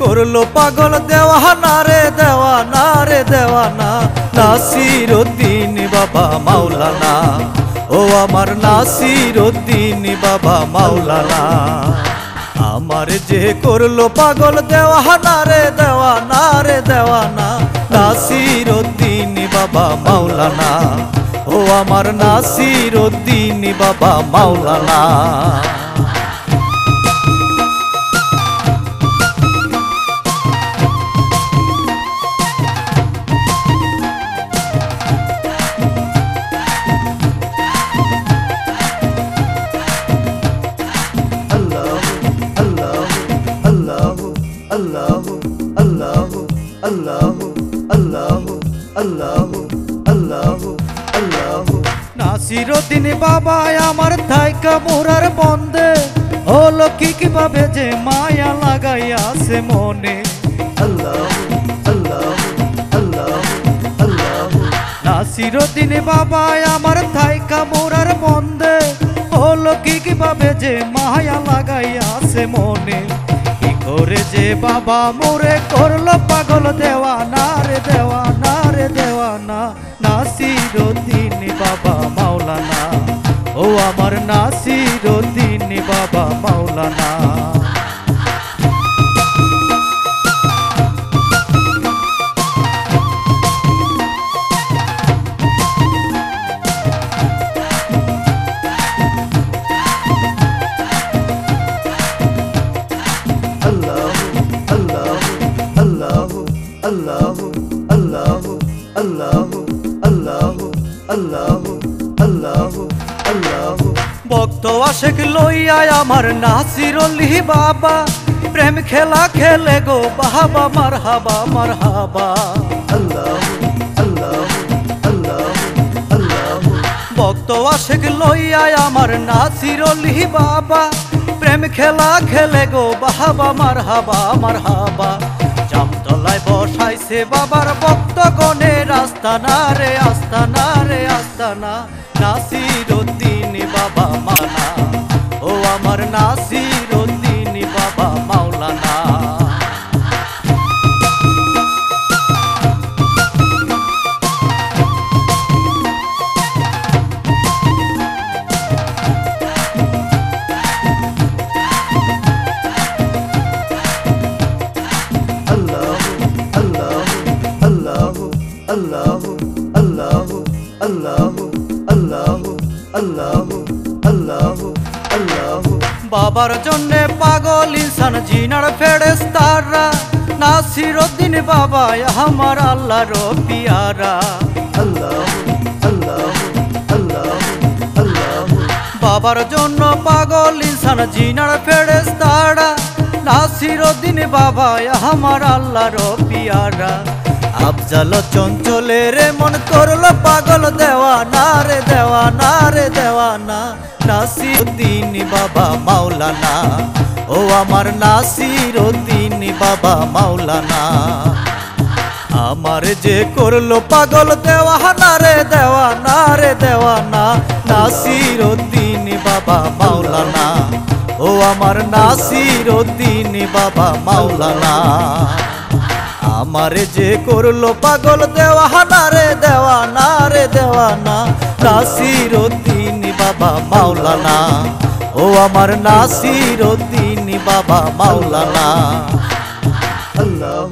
করল পাগল দেওয়ানা রে দেওয়ানা রে দেওয়ানা। নাসির উদ্দিন বাবা মাওলানা, ও আমার নাসির উদ্দিন বাবা মাওলানা। আমার যে করল পাগল দেওয়ানা রে দেওয়ানা রে দেওয়ানা নাসির উদ্দিন বাবা মাওলানা। ও আমার নাসির উদ্দিন বাবা মাওলানা। নাসিরুদ্দিন বাবা আমার থাইকা মোরার বন্দে। হলো কি কীভাবে যে মায়া লাগাইয়াছে মনে। নাসিরুদ্দিন বাবা আমার থাইকা মোরার বন্দে। হলো কি কীভাবে যে মায়া লাগাইয়াছে মনে। করে যে বাবা মোরে করল পাগল দেওয়া না রে দেওয়া না রে দেওয়া না দেওয়ানা। নাসিরুদ্দিন বাবা মাওলানা। ও আমার নাসিরুদ্দিন বাবা মাওলানা। ভক্ত আশেক লইয়া আমার নাসিরলি বাবা প্রেম খেলা খেলে গো বাবা মার হাবা মার হাবা ভক্ত আশেক লইয়া আমার নাসিরলি বাবা প্রেম খেলা খেলে গো বাবা মার হাবা মার হাবা জামতলায় বসাইছে বাবার ভক্ত গণে রাস্তানা রে, আস্তানা রে, আস্তানা। নাসির উদ্দিন বাবা মানা। ও আমার নাসির বাবার জন্যে পাগল ইনসান জিনার ফেরেস্তারা নাসির উদ্দিন বাবা আমার আল্লাহর পিয়ারা। বাবার জন্য পাগল ইনসান জিনার ফেরেস্তারা নাসির উদ্দিন বাবা আমার আল্লাহর পিয়ারা। আফজাল চঞ্চলে রে মন করল পাগল দেওয়া না রে দেওয়া না রে দেওয়ানা। নাসিরুদ্দিন বাবা মাওলানা, ও আমার নাসিরুদ্দিন বাবা মাওলানা। আমার যে করল পাগল দেওয়া না রে দেওয়া না রে দেওয়া না নাসিরুদ্দিন বাবা মাওলানা, ও আমার নাসিরুদ্দিন বাবা মাওলানা। আমার যে করল পাগল দেওয়ানা রে দেওয়ানা রে, দেওয়ানা। নাসির উদ্দিন বাবা মাওলানা। ও আমার নাসির উদ্দিন বাবা মাওলানা। আল্লাহ